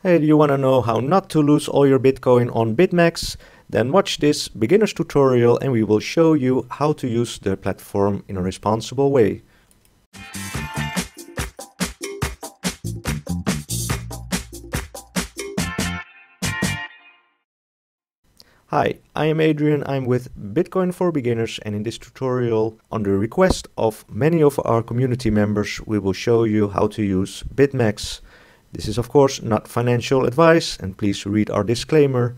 Hey, do you want to know how not to lose all your Bitcoin on BitMEX? Then watch this beginner's tutorial and we will show you how to use the platform in a responsible way. Hi, I am Adrian, I'm with Bitcoin for Beginners and in this tutorial, on the request of many of our community members, we will show you how to use BitMEX. This is of course not financial advice and please read our disclaimer.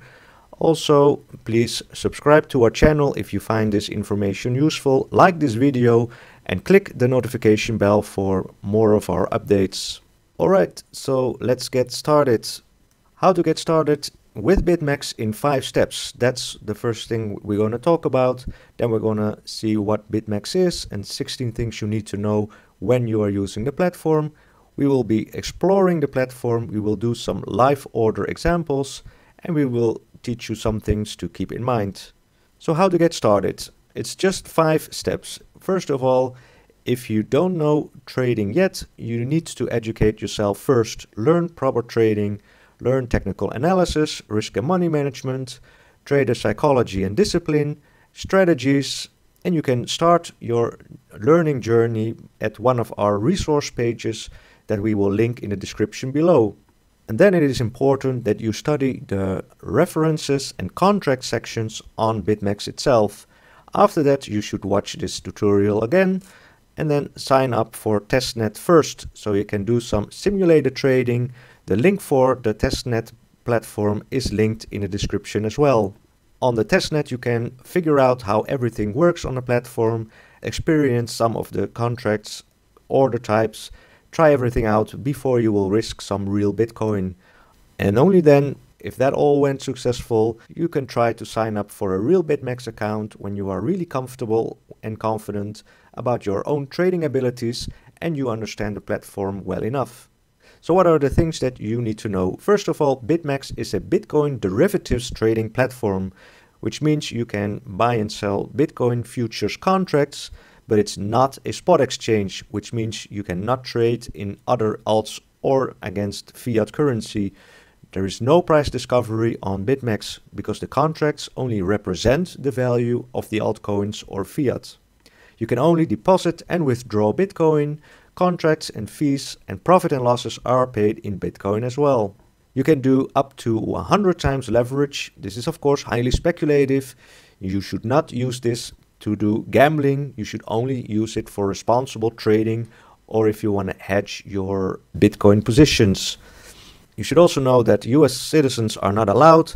Also, please subscribe to our channel if you find this information useful, like this video and click the notification bell for more of our updates. Alright, so let's get started. How to get started with BitMEX in five steps. That's the first thing we're going to talk about. Then we're going to see what BitMEX is and 16 things you need to know when you are using the platform. We will be exploring the platform, we will do some live order examples, and we will teach you some things to keep in mind. So how to get started? It's just five steps. First of all, if you don't know trading yet, you need to educate yourself first. Learn proper trading, learn technical analysis, risk and money management, trader psychology and discipline, strategies, and you can start your learning journey at one of our resource pages that we will link in the description below. And then it is important that you study the references and contract sections on BitMEX itself. After that, you should watch this tutorial again and then sign up for testnet first so you can do some simulated trading. The link for the testnet platform is linked in the description as well. On the testnet, you can figure out how everything works on the platform, experience some of the contracts, order types, try everything out before you will risk some real Bitcoin. And only then, if that all went successful, you can try to sign up for a real BitMEX account when you are really comfortable and confident about your own trading abilities and you understand the platform well enough. So what are the things that you need to know? First of all, BitMEX is a Bitcoin derivatives trading platform, which means you can buy and sell Bitcoin futures contracts but it's not a spot exchange, which means you cannot trade in other alts or against fiat currency. There is no price discovery on BitMEX because the contracts only represent the value of the altcoins or fiat. You can only deposit and withdraw Bitcoin, contracts and fees and profit and losses are paid in Bitcoin as well. You can do up to 100 times leverage. This is of course highly speculative. You should not use this to do gambling, you should only use it for responsible trading or if you want to hedge your Bitcoin positions. You should also know that US citizens are not allowed.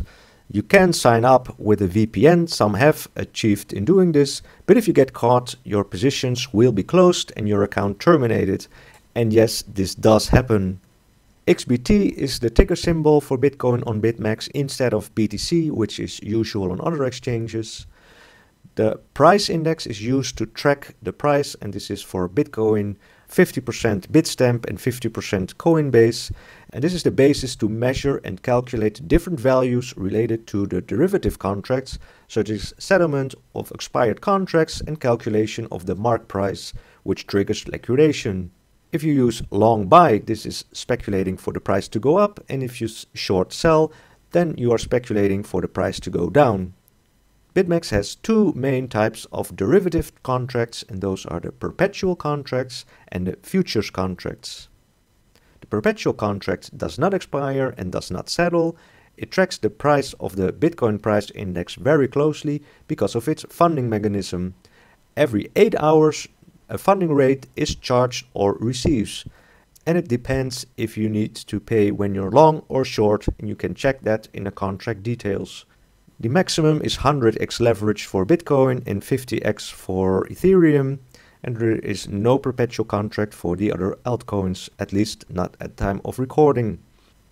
You can sign up with a VPN, some have achieved in doing this, but if you get caught, your positions will be closed and your account terminated. And yes, this does happen. XBT is the ticker symbol for Bitcoin on BitMEX instead of BTC, which is usual on other exchanges. The price index is used to track the price, and this is for Bitcoin 50% Bitstamp and 50% Coinbase. And this is the basis to measure and calculate different values related to the derivative contracts, such as settlement of expired contracts and calculation of the mark price, which triggers liquidation. If you use long buy, this is speculating for the price to go up, and if you short sell, then you are speculating for the price to go down. BitMEX has two main types of derivative contracts, and those are the perpetual contracts and the futures contracts. The perpetual contract does not expire and does not settle. It tracks the price of the Bitcoin price index very closely because of its funding mechanism. Every 8 hours, a funding rate is charged or receives. And it depends if you need to pay when you're long or short, and you can check that in the contract details. The maximum is 100x leverage for Bitcoin and 50x for Ethereum. And there is no perpetual contract for the other altcoins, at least not at time of recording.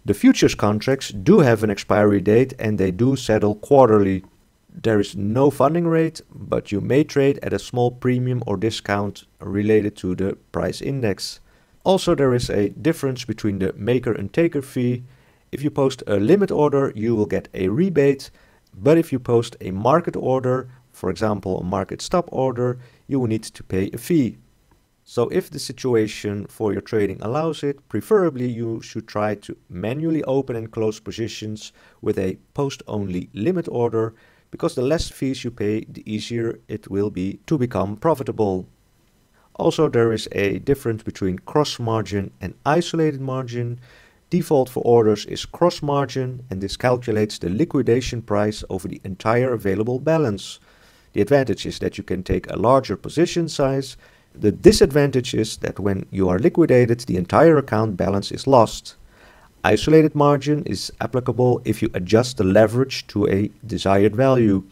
The futures contracts do have an expiry date and they do settle quarterly. There is no funding rate, but you may trade at a small premium or discount related to the price index. Also, there is a difference between the maker and taker fee. If you post a limit order, you will get a rebate, but if you post a market order, for example a market stop order, you will need to pay a fee. So if the situation for your trading allows it, preferably you should try to manually open and close positions with a post-only limit order because the less fees you pay, the easier it will be to become profitable. Also, there is a difference between cross margin and isolated margin. Default for orders is cross margin and this calculates the liquidation price over the entire available balance. The advantage is that you can take a larger position size the disadvantage is that when you are liquidated, the entire account balance is lost. Isolated margin is applicable if you adjust the leverage to a desired value.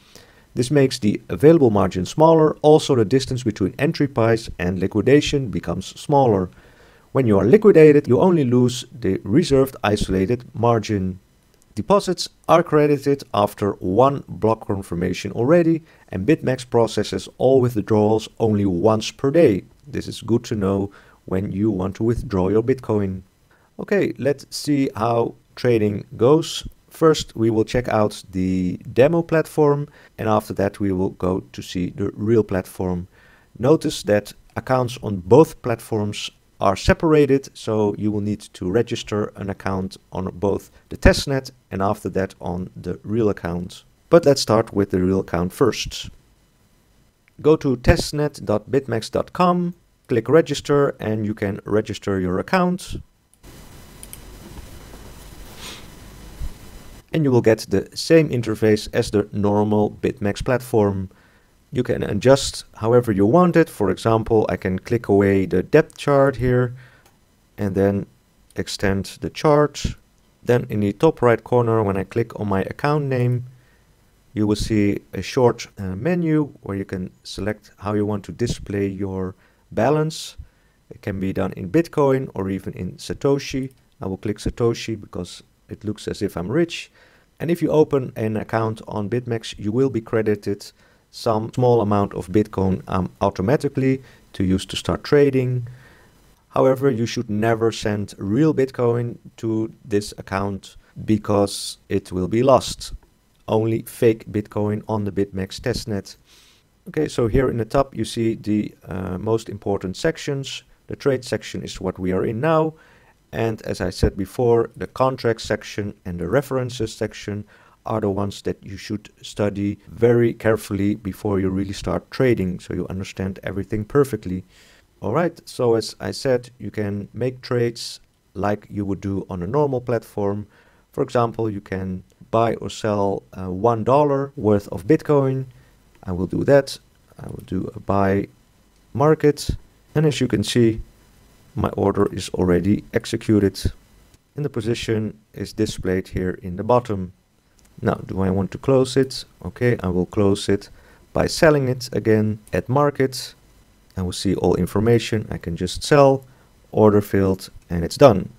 This makes the available margin smaller, also the distance between entry price and liquidation becomes smaller. When you are liquidated, you only lose the reserved isolated margin. Deposits are credited after one block confirmation already and BitMEX processes all withdrawals only once per day. This is good to know when you want to withdraw your Bitcoin. Okay, let's see how trading goes. First, we will check out the demo platform and after that we will go to see the real platform. Notice that accounts on both platforms are separated, so you will need to register an account on both the testnet and after that on the real account. But let's start with the real account first. Go to testnet.bitmex.com, click register and you can register your account. And you will get the same interface as the normal BitMEX platform. You can adjust however you want it. For example, I can click away the depth chart here and then extend the chart. Then in the top right corner, when I click on my account name, you will see a short uh, menu where you can select how you want to display your balance. It can be done in Bitcoin or even in Satoshi. I will click Satoshi because it looks as if I'm rich. And if you open an account on BitMEX, you will be credited some small amount of Bitcoin um, automatically to use to start trading. However, you should never send real Bitcoin to this account because it will be lost. Only fake Bitcoin on the BitMEX testnet. Okay, so here in the top you see the uh, most important sections. The trade section is what we are in now. And as I said before, the contract section and the references section are the ones that you should study very carefully before you really start trading so you understand everything perfectly. Alright, so as I said, you can make trades like you would do on a normal platform. For example, you can buy or sell uh, $1 worth of Bitcoin. I will do that. I will do a buy market. And as you can see, my order is already executed. And the position is displayed here in the bottom. Now, do I want to close it? Okay, I will close it by selling it again at market. I will see all information. I can just sell, order filled, and it's done.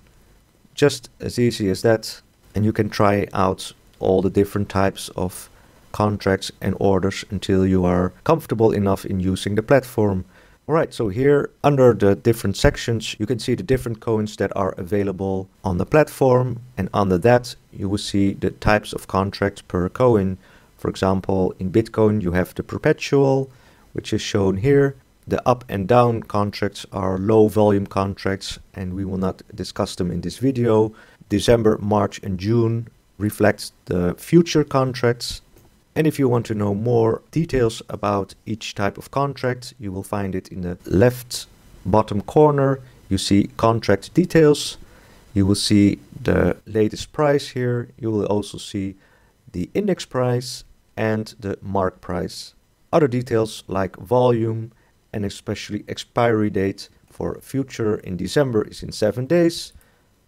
Just as easy as that. And you can try out all the different types of contracts and orders until you are comfortable enough in using the platform. Alright, so here under the different sections you can see the different coins that are available on the platform and under that you will see the types of contracts per coin. For example, in Bitcoin you have the perpetual which is shown here. The up and down contracts are low volume contracts and we will not discuss them in this video. December, March and June reflects the future contracts and if you want to know more details about each type of contract, you will find it in the left bottom corner. You see contract details. You will see the latest price here. You will also see the index price and the mark price. Other details like volume and especially expiry date for future in December is in 7 days.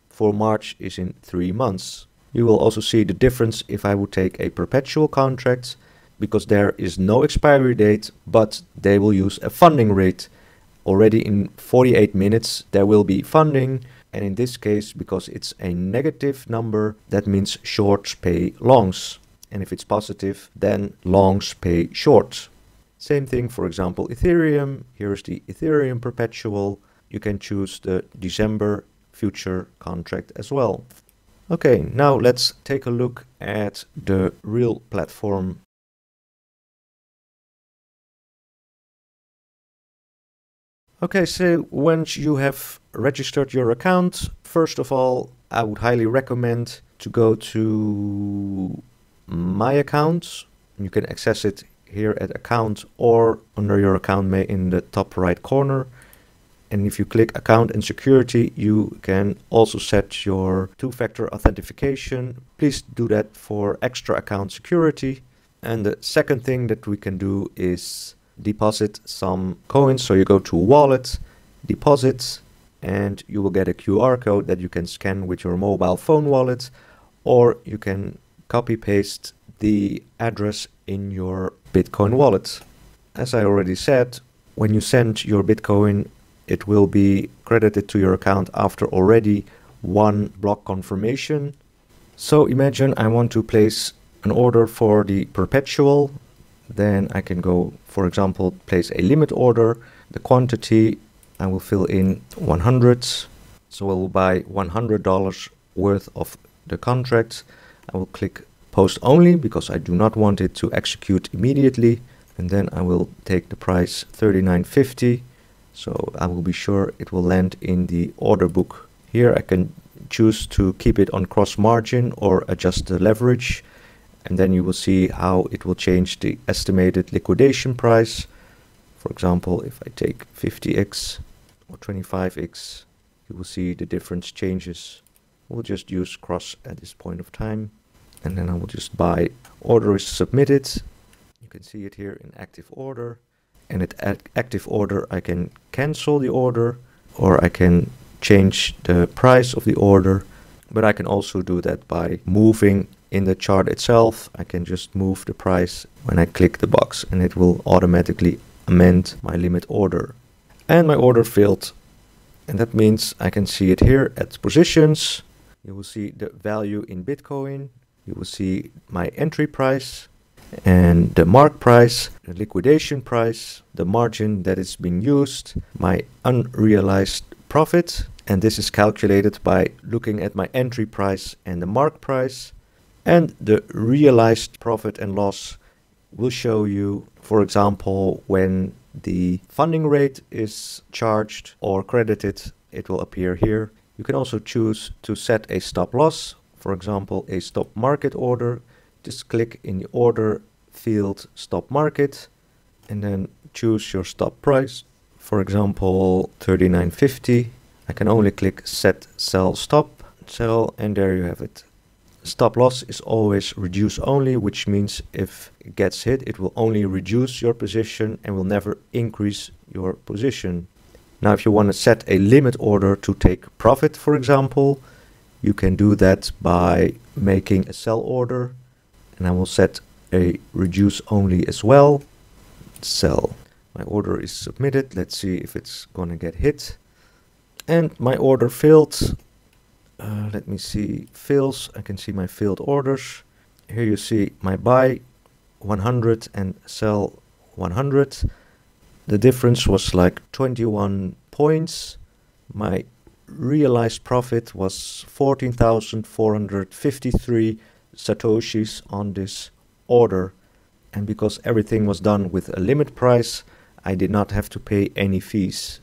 For March is in 3 months. You will also see the difference if I would take a perpetual contract because there is no expiry date, but they will use a funding rate. Already in 48 minutes there will be funding and in this case because it's a negative number that means shorts pay longs and if it's positive then longs pay shorts. Same thing for example Ethereum, here's the Ethereum perpetual, you can choose the December future contract as well. Okay, now let's take a look at the real platform. Okay, so once you have registered your account, first of all, I would highly recommend to go to my account. You can access it here at account or under your account in the top right corner. And if you click account and security, you can also set your two-factor authentication. Please do that for extra account security. And the second thing that we can do is deposit some coins. So you go to wallet, deposits, and you will get a QR code that you can scan with your mobile phone wallet, or you can copy paste the address in your Bitcoin wallet. As I already said, when you send your Bitcoin, it will be credited to your account after already one block confirmation. So imagine I want to place an order for the perpetual, then I can go, for example, place a limit order. The quantity I will fill in 100. So I will buy $100 worth of the contract. I will click post only because I do not want it to execute immediately. And then I will take the price 39.50. So I will be sure it will land in the order book. Here I can choose to keep it on cross margin or adjust the leverage and then you will see how it will change the estimated liquidation price. For example, if I take 50x or 25x, you will see the difference changes. We'll just use cross at this point of time. And then I will just buy order is submitted. You can see it here in active order. And at active order, I can cancel the order or I can change the price of the order. But I can also do that by moving in the chart itself, I can just move the price when I click the box and it will automatically amend my limit order. And my order filled. And that means I can see it here at positions. You will see the value in Bitcoin. You will see my entry price and the mark price, the liquidation price, the margin that is being used, my unrealized profit. And this is calculated by looking at my entry price and the mark price. And the realized profit and loss will show you, for example, when the funding rate is charged or credited, it will appear here. You can also choose to set a stop loss, for example, a stop market order. Just click in the order field stop market and then choose your stop price. For example, 39.50. I can only click set sell stop sell and there you have it. Stop loss is always reduce only, which means if it gets hit, it will only reduce your position and will never increase your position. Now, if you want to set a limit order to take profit, for example, you can do that by making a sell order. And I will set a reduce only as well. Sell. My order is submitted. Let's see if it's going to get hit. And my order failed. Uh, let me see fills. I can see my filled orders. Here you see my buy 100 and sell 100. The difference was like 21 points. My realized profit was 14,453 satoshis on this order. And because everything was done with a limit price, I did not have to pay any fees.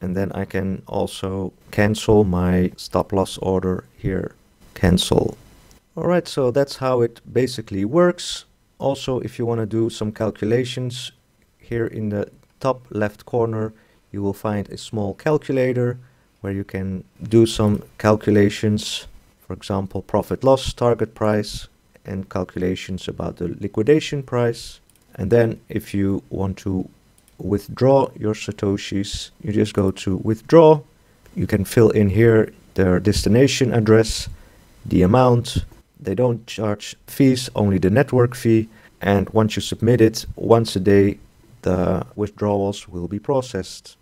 And then I can also cancel my stop loss order here. Cancel. Alright so that's how it basically works. Also if you want to do some calculations here in the top left corner you will find a small calculator where you can do some calculations for example profit loss target price and calculations about the liquidation price and then if you want to withdraw your Satoshis, you just go to withdraw. You can fill in here their destination address, the amount. They don't charge fees, only the network fee. And once you submit it, once a day, the withdrawals will be processed.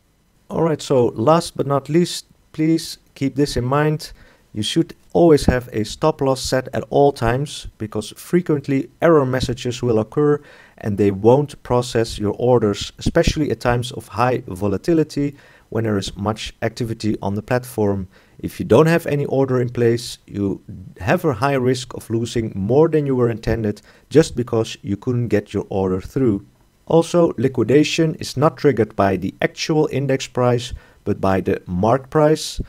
All right, so last but not least, please keep this in mind. You should always have a stop loss set at all times because frequently error messages will occur and they won't process your orders, especially at times of high volatility when there is much activity on the platform. If you don't have any order in place, you have a high risk of losing more than you were intended just because you couldn't get your order through. Also, liquidation is not triggered by the actual index price, but by the mark price.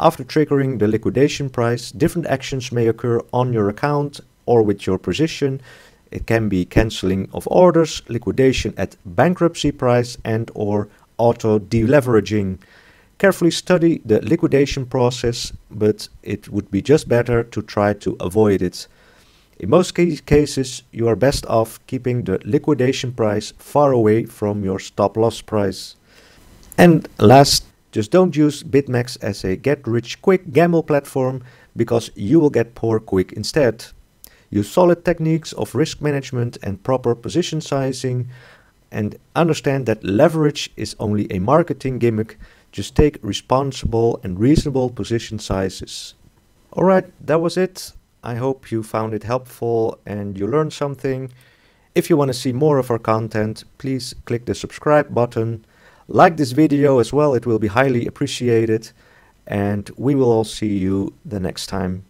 After triggering the liquidation price, different actions may occur on your account or with your position. It can be cancelling of orders, liquidation at bankruptcy price and or auto deleveraging. Carefully study the liquidation process, but it would be just better to try to avoid it. In most cases, you are best off keeping the liquidation price far away from your stop loss price. And last, just don't use BitMEX as a get rich quick gamble platform because you will get poor quick instead. Use solid techniques of risk management and proper position sizing and understand that leverage is only a marketing gimmick. Just take responsible and reasonable position sizes. Alright, that was it. I hope you found it helpful and you learned something. If you want to see more of our content, please click the subscribe button. Like this video as well, it will be highly appreciated. And we will all see you the next time.